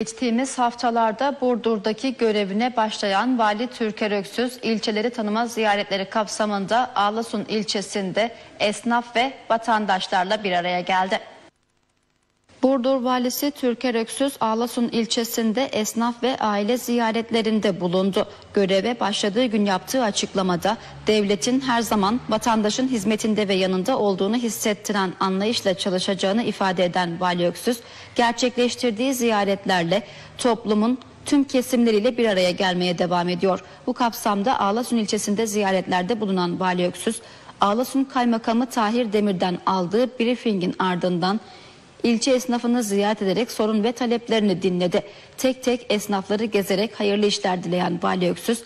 Geçtiğimiz haftalarda Burdur'daki görevine başlayan Vali Türker Öksüz ilçeleri tanıma ziyaretleri kapsamında Ağlasun ilçesinde esnaf ve vatandaşlarla bir araya geldi. Burdur Valisi Türker Öksüz Ağlasun ilçesinde esnaf ve aile ziyaretlerinde bulundu. Göreve başladığı gün yaptığı açıklamada devletin her zaman vatandaşın hizmetinde ve yanında olduğunu hissettiren anlayışla çalışacağını ifade eden Vali Öksüz, gerçekleştirdiği ziyaretlerle toplumun tüm kesimleriyle bir araya gelmeye devam ediyor. Bu kapsamda Ağlasun ilçesinde ziyaretlerde bulunan Vali Öksüz, Ağlasun Kaymakamı Tahir Demir'den aldığı briefingin ardından İlçe esnafını ziyaret ederek sorun ve taleplerini dinledi. Tek tek esnafları gezerek hayırlı işler dileyen Vali Öksüz,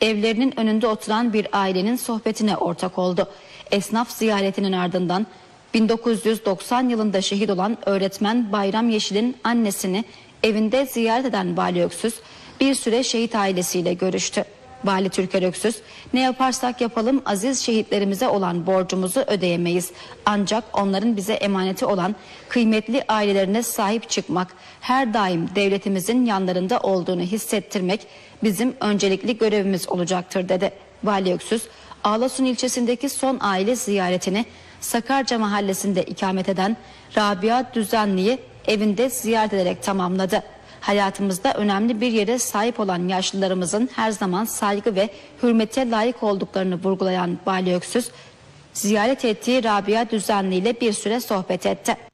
evlerinin önünde oturan bir ailenin sohbetine ortak oldu. Esnaf ziyaretinin ardından 1990 yılında şehit olan öğretmen Bayram Yeşil'in annesini evinde ziyaret eden Vali Öksüz bir süre şehit ailesiyle görüştü. Vali Türker Öksüz, ne yaparsak yapalım aziz şehitlerimize olan borcumuzu ödeyemeyiz. Ancak onların bize emaneti olan kıymetli ailelerine sahip çıkmak, her daim devletimizin yanlarında olduğunu hissettirmek bizim öncelikli görevimiz olacaktır dedi. Vali Öksüz, Ağlasun ilçesindeki son aile ziyaretini Sakarca mahallesinde ikamet eden Rabia Düzenli'yi evinde ziyaret ederek tamamladı hayatımızda önemli bir yere sahip olan yaşlılarımızın her zaman saygı ve hürmete layık olduklarını vurgulayan Bali Öksüz, ziyaret ettiği Rabia Düzenli ile bir süre sohbet etti.